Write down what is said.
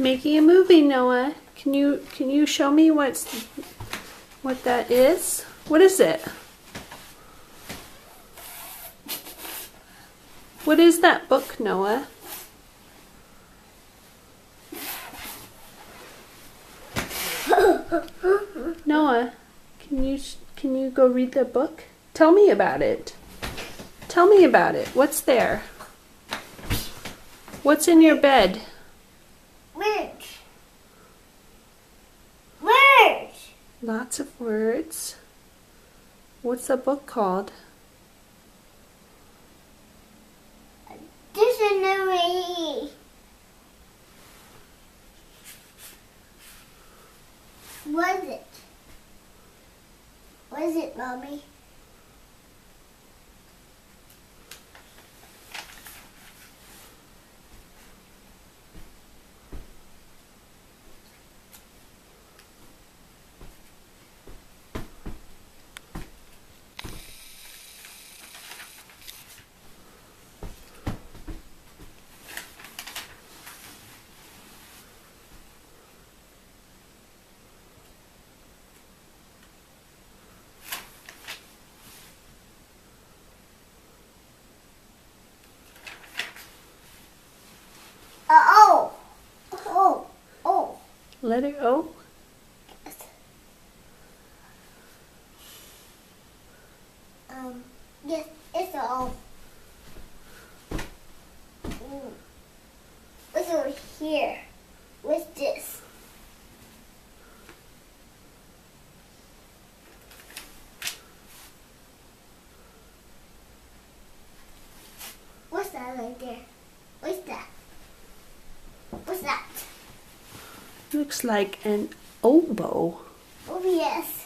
making a movie, Noah. Can you can you show me what's what that is? What is it? What is that book, Noah? Noah, can you can you go read the book? Tell me about it. Tell me about it. What's there? What's in your bed? Words. Words. Lots of words. What's the book called? Dictionary. What is it? What is it, Mommy? Uh, oh. Oh. Oh. Letter O? Um, yes, it's all. Mm. What's over here? What's this? What's that right there? What's that? What's that? Looks like an oboe. Oh, yes.